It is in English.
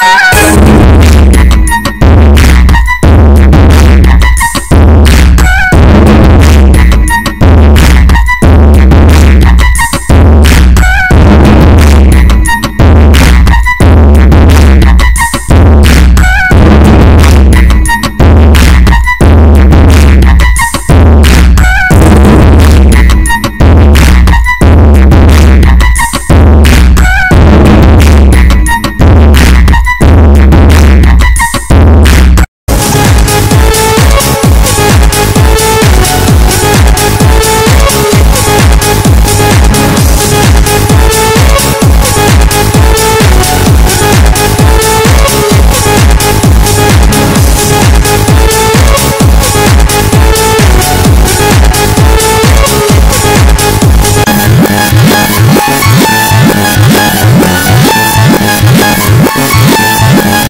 Bye.